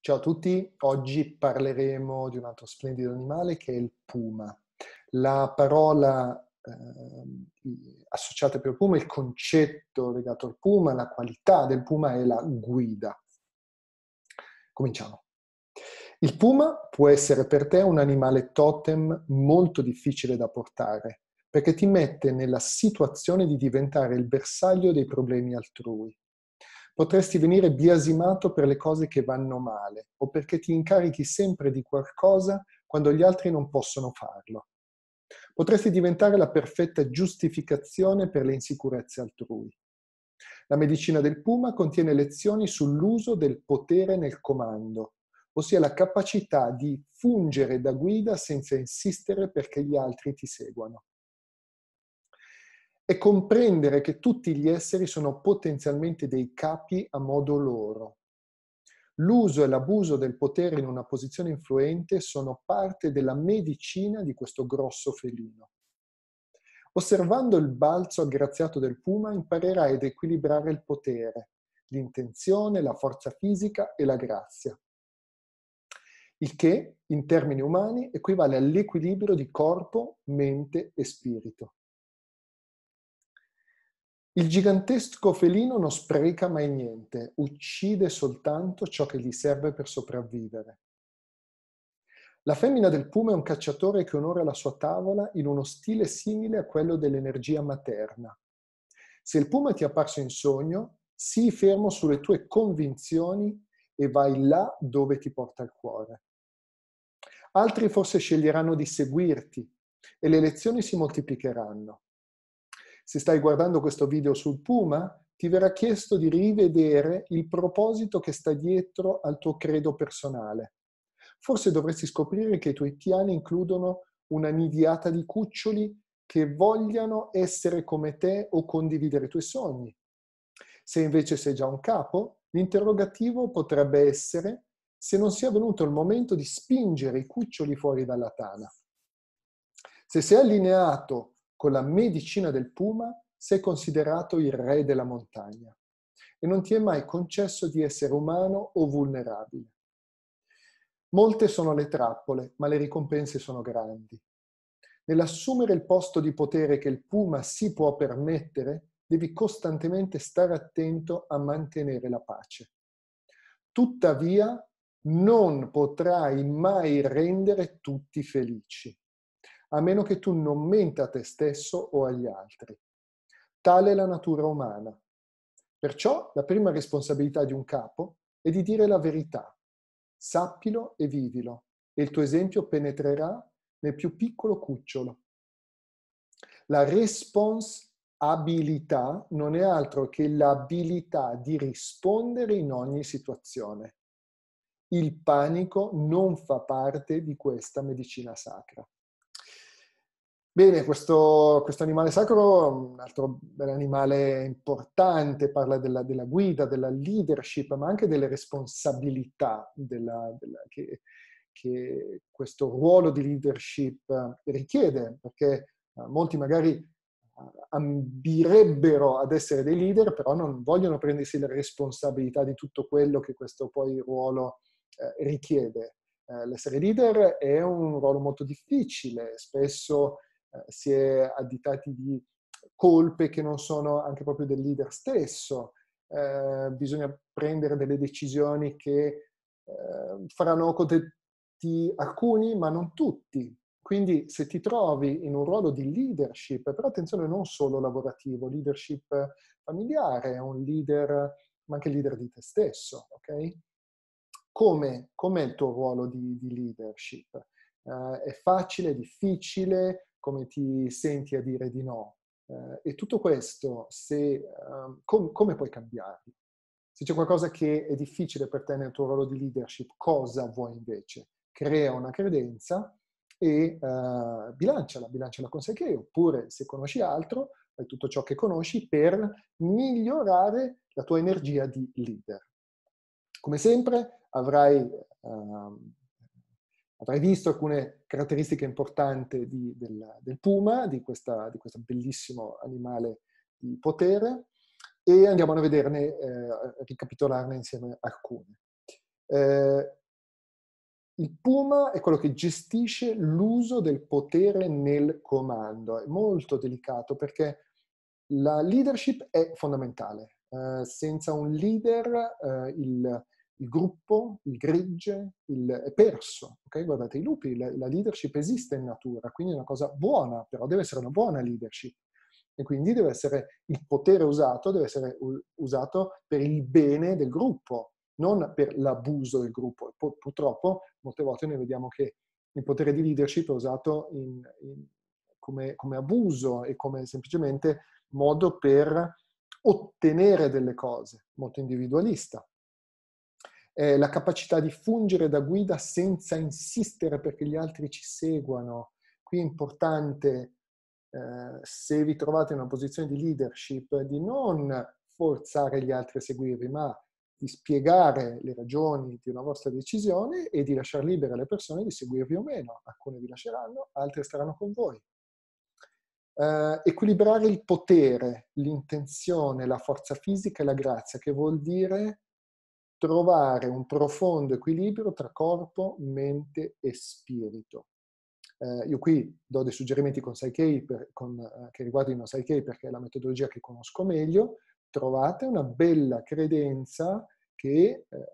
Ciao a tutti, oggi parleremo di un altro splendido animale che è il puma. La parola eh, associata per il puma, il concetto legato al puma, la qualità del puma è la guida. Cominciamo. Il puma può essere per te un animale totem molto difficile da portare, perché ti mette nella situazione di diventare il bersaglio dei problemi altrui potresti venire biasimato per le cose che vanno male o perché ti incarichi sempre di qualcosa quando gli altri non possono farlo. Potresti diventare la perfetta giustificazione per le insicurezze altrui. La medicina del Puma contiene lezioni sull'uso del potere nel comando, ossia la capacità di fungere da guida senza insistere perché gli altri ti seguano e comprendere che tutti gli esseri sono potenzialmente dei capi a modo loro. L'uso e l'abuso del potere in una posizione influente sono parte della medicina di questo grosso felino. Osservando il balzo aggraziato del puma imparerai ad equilibrare il potere, l'intenzione, la forza fisica e la grazia. Il che, in termini umani, equivale all'equilibrio di corpo, mente e spirito. Il gigantesco felino non spreca mai niente, uccide soltanto ciò che gli serve per sopravvivere. La femmina del puma è un cacciatore che onora la sua tavola in uno stile simile a quello dell'energia materna. Se il puma ti è apparso in sogno, sii fermo sulle tue convinzioni e vai là dove ti porta il cuore. Altri forse sceglieranno di seguirti e le lezioni si moltiplicheranno se stai guardando questo video sul Puma, ti verrà chiesto di rivedere il proposito che sta dietro al tuo credo personale. Forse dovresti scoprire che i tuoi piani includono una nidiata di cuccioli che vogliano essere come te o condividere i tuoi sogni. Se invece sei già un capo, l'interrogativo potrebbe essere se non sia venuto il momento di spingere i cuccioli fuori dalla tana. Se sei allineato con la medicina del puma sei considerato il re della montagna e non ti è mai concesso di essere umano o vulnerabile. Molte sono le trappole, ma le ricompense sono grandi. Nell'assumere il posto di potere che il puma si può permettere, devi costantemente stare attento a mantenere la pace. Tuttavia, non potrai mai rendere tutti felici a meno che tu non menta a te stesso o agli altri. Tale è la natura umana. Perciò la prima responsabilità di un capo è di dire la verità. Sappilo e vivilo, e il tuo esempio penetrerà nel più piccolo cucciolo. La responsabilità non è altro che l'abilità di rispondere in ogni situazione. Il panico non fa parte di questa medicina sacra. Bene, questo, questo, animale sacro è un altro animale importante, parla della, della, guida, della leadership, ma anche delle responsabilità della, della, che, che, questo ruolo di leadership richiede, perché uh, molti magari uh, ambirebbero ad essere dei leader, però non vogliono prendersi la responsabilità di tutto quello che questo poi ruolo uh, richiede. l'essere leader è un ruolo molto difficile, spesso eh, si è additati di colpe che non sono anche proprio del leader stesso. Eh, bisogna prendere delle decisioni che eh, faranno contenti alcuni, ma non tutti. Quindi se ti trovi in un ruolo di leadership, però attenzione non solo lavorativo, leadership familiare, un leader, ma anche leader di te stesso, ok? Come, com'è il tuo ruolo di, di leadership? Uh, è facile, è difficile? Come ti senti a dire di no. Eh, e tutto questo, se, um, com- come puoi cambiarlo? Se c'è qualcosa che è difficile per te nel tuo ruolo di leadership, cosa vuoi invece? Crea una credenza e uh, bilanciala, bilanciala con sé che, oppure se conosci altro, fai tutto ciò che conosci per migliorare la tua energia di leader. Come sempre avrai uh, Avrai visto alcune caratteristiche importanti di, del, del, puma, di, questa, di, questo bellissimo animale di potere, e andiamo a vederne, eh, a ricapitolarne insieme alcune. Eh, il Puma è quello che gestisce l'uso del potere nel comando. È molto delicato perché la leadership è fondamentale. Uh, senza un leader uh, il, il, gruppo, il gregge, il, è perso. Okay? Guardate, i lupi, la, la, leadership esiste in natura, quindi è una cosa buona, però deve essere una buona leadership. E quindi deve essere il potere usato, deve essere usato per il bene del gruppo, non per l'abuso del gruppo. Purtroppo molte volte noi vediamo che il potere di leadership è usato in, in, come, come, abuso e come semplicemente modo per ottenere delle cose, molto individualista. Eh, la capacità di fungere da guida senza insistere perché gli altri ci seguano. Qui è importante, eh, se vi trovate in una posizione di leadership, di non forzare gli altri a seguirvi, ma di spiegare le ragioni di una vostra decisione e di lasciare libere le persone di seguirvi o meno. Alcune vi lasceranno, altre staranno con voi. Uh, equilibrare il potere, l'intenzione, la forza fisica e la grazia, che vuol dire trovare un profondo equilibrio tra corpo, mente e spirito. Uh, io qui do dei suggerimenti con Psyche per, con, uh, che riguardano Psyche perché è la metodologia che conosco meglio, trovate una bella credenza che eh,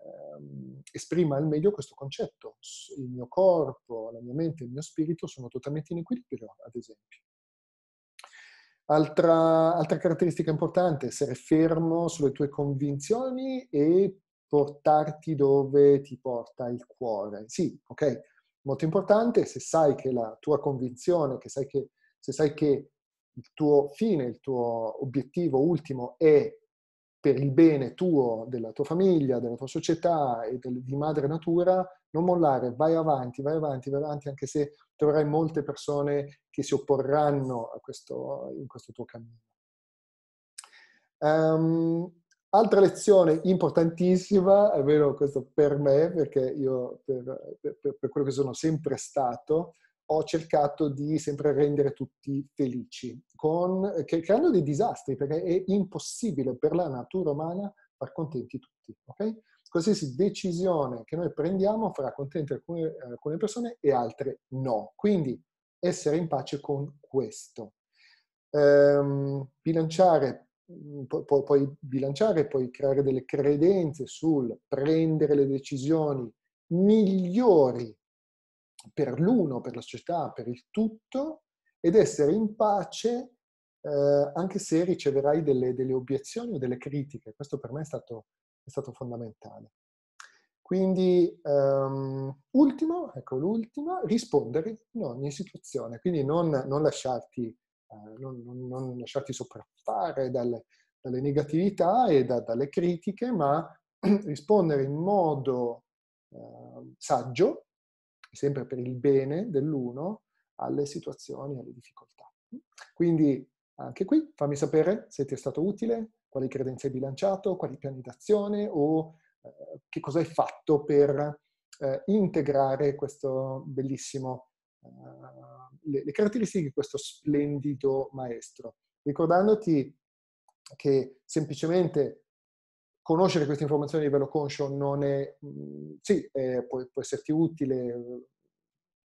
esprima al meglio questo concetto. Il mio corpo, la mia mente e il mio spirito sono totalmente in equilibrio, ad esempio. Altra, altra caratteristica importante, essere fermo sulle tue convinzioni e portarti dove ti porta il cuore. Sì, ok, molto importante, se sai che la tua convinzione, che sai che, se sai che il tuo fine, il tuo obiettivo ultimo è per il bene tuo, della tua famiglia, della tua società e del, di madre natura, non mollare, vai avanti, vai avanti, vai avanti, anche se troverai molte persone che si opporranno a questo, in questo tuo cammino. Um, altra lezione importantissima, almeno questo per me, perché io per, per, per quello che sono sempre stato, ho cercato di sempre rendere tutti felici, con, creando dei disastri, perché è impossibile per la natura umana far contenti tutti. Okay? Qualsiasi decisione che noi prendiamo farà contenti alcune, alcune persone e altre no. Quindi essere in pace con questo. Ehm, bilanciare, pu- pu- puoi bilanciare, puoi creare delle credenze sul prendere le decisioni migliori per l'uno, per la società, per il tutto ed essere in pace eh, anche se riceverai delle, delle, obiezioni o delle critiche. Questo per me è stato, è stato fondamentale. Quindi, um, ultimo, ecco l'ultima, rispondere in ogni situazione. Quindi non, non, lasciarti, eh, non, non lasciarti, sopraffare dalle, dalle negatività e da, dalle critiche, ma rispondere in modo eh, saggio, sempre per il bene dell'uno, alle situazioni, alle difficoltà. Quindi anche qui fammi sapere se ti è stato utile, quali credenze hai bilanciato, quali piani d'azione o eh, che cosa hai fatto per eh, integrare questo bellissimo, eh, le, le, caratteristiche di questo splendido maestro. Ricordandoti che semplicemente conoscere queste informazioni a livello conscio non è, mm, sì, eh, può, può, esserti utile eh,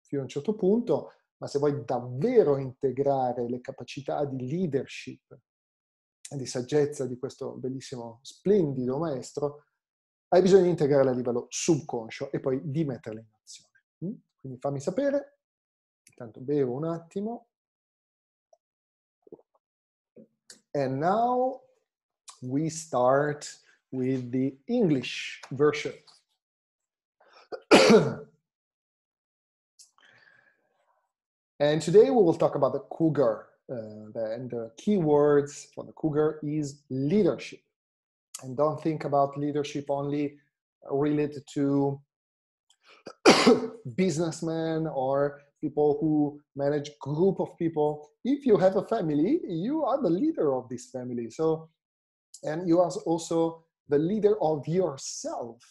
fino a un certo punto, ma se vuoi davvero integrare le capacità di leadership e di saggezza di questo bellissimo, splendido maestro, hai bisogno di integrare a livello subconscio e poi di metterle in azione. Mm? Quindi fammi sapere, intanto bevo un attimo. And now we start with the English version. and today we will talk about the cougar. Uh, the, and the key words for the cougar is leadership. And don't think about leadership only related to businessmen or people who manage group of people. If you have a family, you are the leader of this family. So, and you are also the leader of yourself.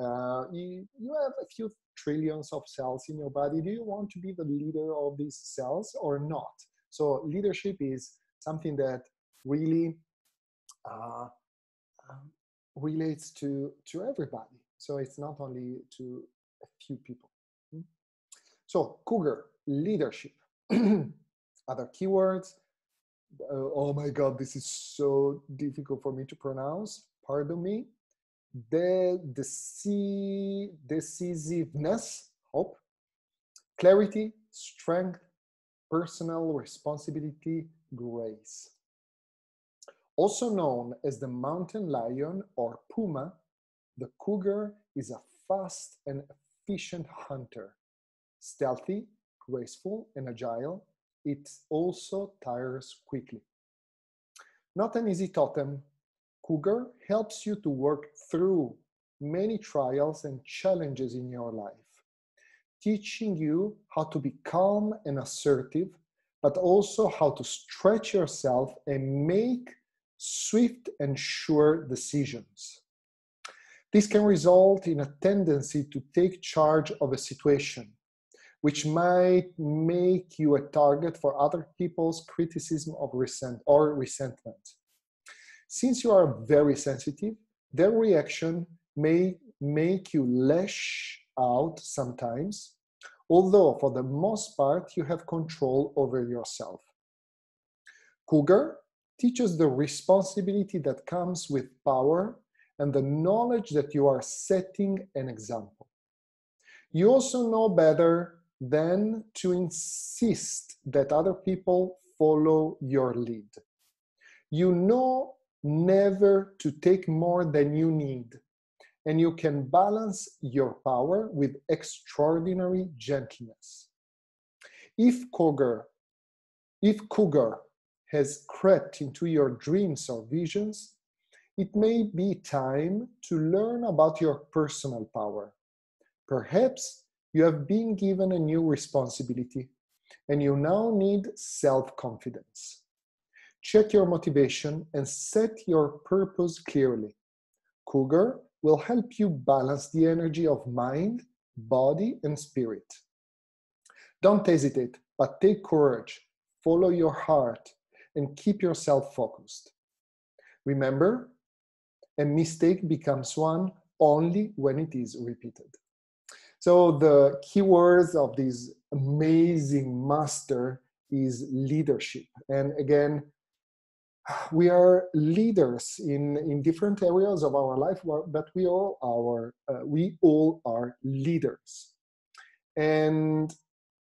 Uh, you, you have a few trillions of cells in your body. Do you want to be the leader of these cells or not? So leadership is something that really uh, um, relates to, to everybody. So it's not only to a few people. So cougar, leadership. Other keywords. Uh, oh my God, this is so difficult for me to pronounce. Pardon me. The, the decisiveness, hope, clarity, strength, personal responsibility, grace. Also known as the mountain lion or puma, the cougar is a fast and efficient hunter. Stealthy, graceful, and agile, it also tires quickly. Not an easy totem, cougar helps you to work through many trials and challenges in your life, teaching you how to be calm and assertive, but also how to stretch yourself and make swift and sure decisions. This can result in a tendency to take charge of a situation, which might make you a target for other people's criticism of resent or resentment. Since you are very sensitive, their reaction may make you lash out sometimes, although for the most part you have control over yourself. Cougar teaches the responsibility that comes with power and the knowledge that you are setting an example. You also know better than to insist that other people follow your lead. You know never to take more than you need, and you can balance your power with extraordinary gentleness. If cougar, if cougar has crept into your dreams or visions, it may be time to learn about your personal power. Perhaps you have been given a new responsibility and you now need self confidence. Check your motivation and set your purpose clearly. Cougar will help you balance the energy of mind, body, and spirit. Don't hesitate, but take courage, follow your heart, and keep yourself focused. Remember, a mistake becomes one only when it is repeated. So the keywords of this amazing master is leadership. And again, we are leaders in, in different areas of our life, but we all are uh, we all are leaders. And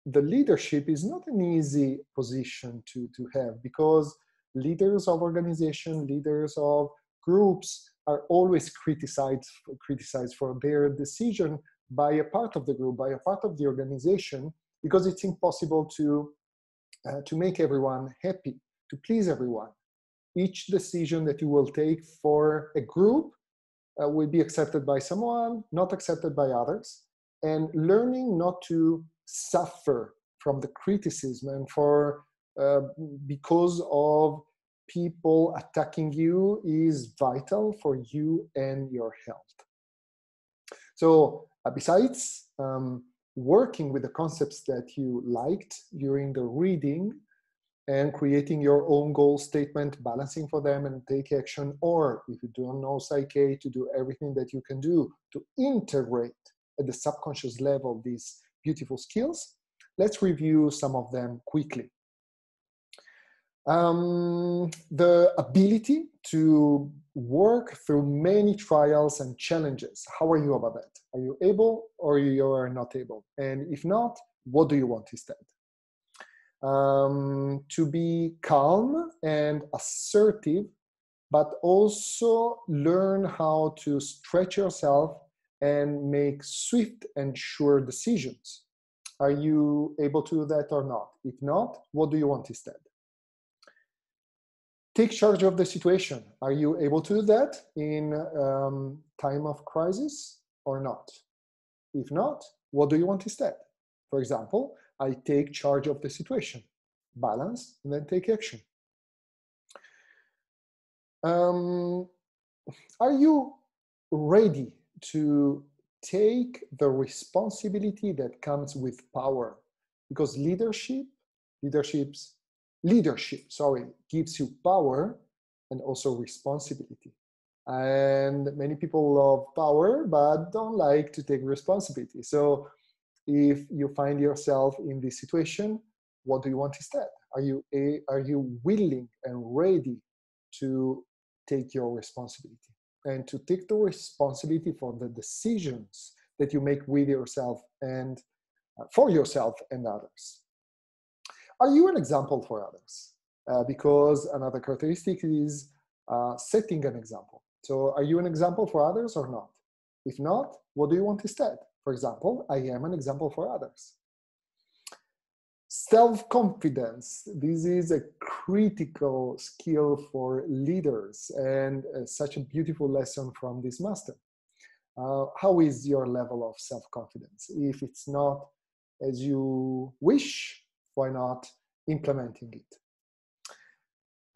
the leadership is not an easy position to, to have because leaders of organization, leaders of groups are always criticized, criticized for their decision by a part of the group, by a part of the organization, because it's impossible to, uh, to make everyone happy, to please everyone. Each decision that you will take for a group uh, will be accepted by someone, not accepted by others. And learning not to suffer from the criticism and for uh, because of people attacking you is vital for you and your health. So besides um, working with the concepts that you liked during the reading and creating your own goal statement, balancing for them and take action, or if you don't know Psyche, to do everything that you can do to integrate at the subconscious level these beautiful skills. Let's review some of them quickly. Um, the ability to work through many trials and challenges. How are you about that? Are you able or you are not able? And if not, what do you want instead? Um, to be calm and assertive, but also learn how to stretch yourself and make swift and sure decisions. Are you able to do that or not? If not, what do you want instead? Take charge of the situation. Are you able to do that in um, time of crisis or not? If not, what do you want instead? For example, I take charge of the situation, balance, and then take action. Um, are you ready to take the responsibility that comes with power because leadership leadership's leadership sorry gives you power and also responsibility And many people love power, but don't like to take responsibility. So if you find yourself in this situation, what do you want instead? Are you, a, are you willing and ready to take your responsibility and to take the responsibility for the decisions that you make with yourself and uh, for yourself and others? Are you an example for others? Uh, because another characteristic is uh, setting an example. So, are you an example for others or not? If not, what do you want instead? For example, I am an example for others. Self confidence. This is a critical skill for leaders and uh, such a beautiful lesson from this master. Uh, how is your level of self confidence? If it's not as you wish, why not implementing it?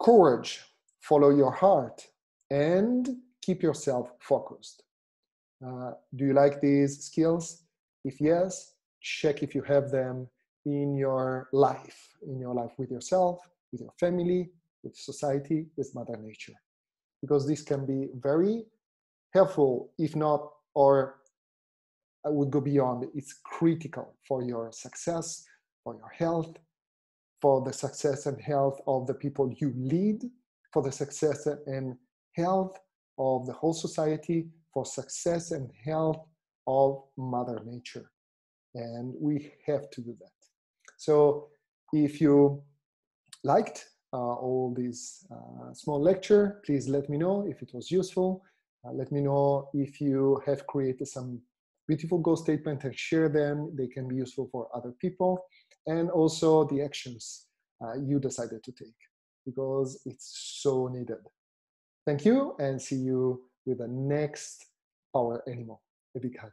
Courage. Follow your heart and keep yourself focused. Uh, do you like these skills? If yes, check if you have them in your life, in your life with yourself, with your family, with society, with Mother Nature. Because this can be very helpful, if not, or I would go beyond, it's critical for your success, for your health, for the success and health of the people you lead, for the success and health of the whole society, for success and health of Mother Nature. And we have to do that. So if you liked uh, all this uh, small lecture, please let me know if it was useful. Uh, let me know if you have created some beautiful goal statement and share them. They can be useful for other people. And also the actions uh, you decided to take because it's so needed. Thank you and see you with the next Power Animal. A big hug.